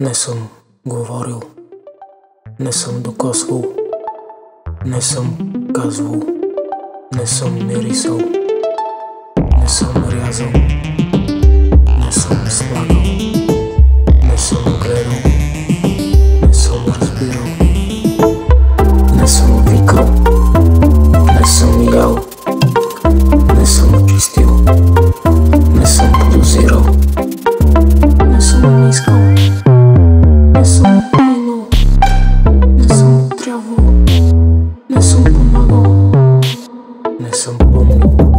Не съм говорил, не съм докосвал, не съм казвал, не съм мирисал, не съм рязал, Nação pulou, nação travou, nação pomagou, nação pomagou.